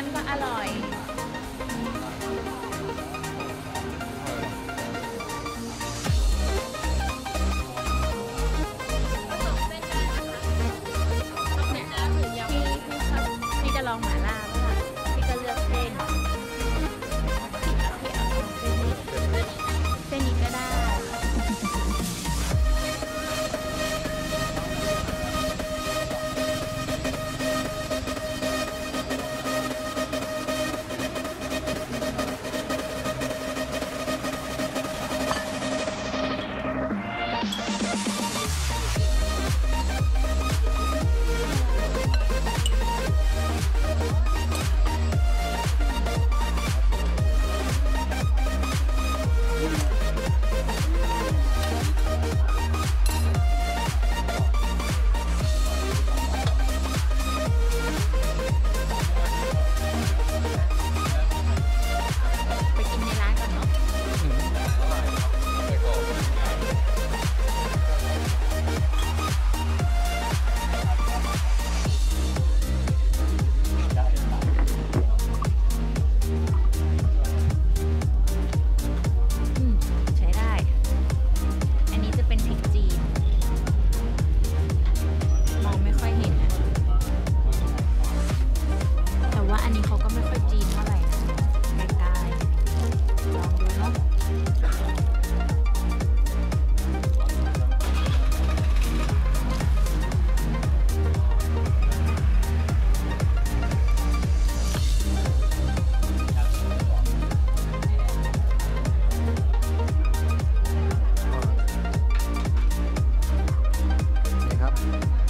านก็อร่อย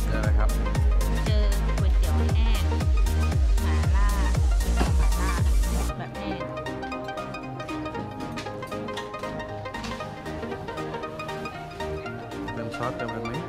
เจออะไรครับ เจอก๋วยเตี๋ยวแห้งหมาล่าหมาล่าแบบแห้งเติมซอสเติมไรไหม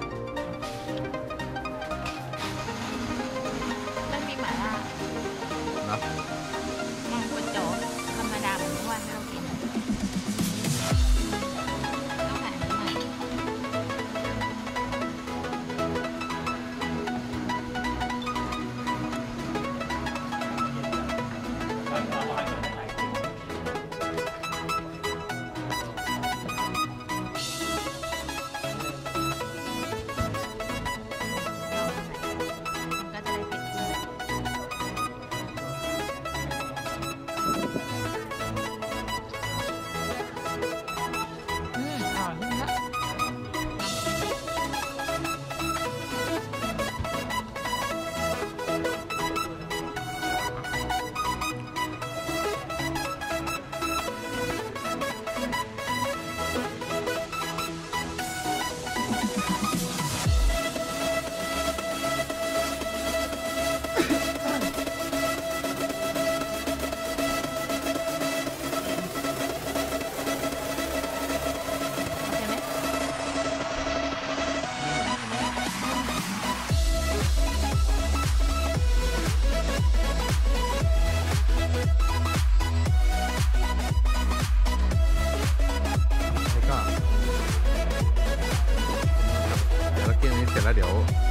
来聊。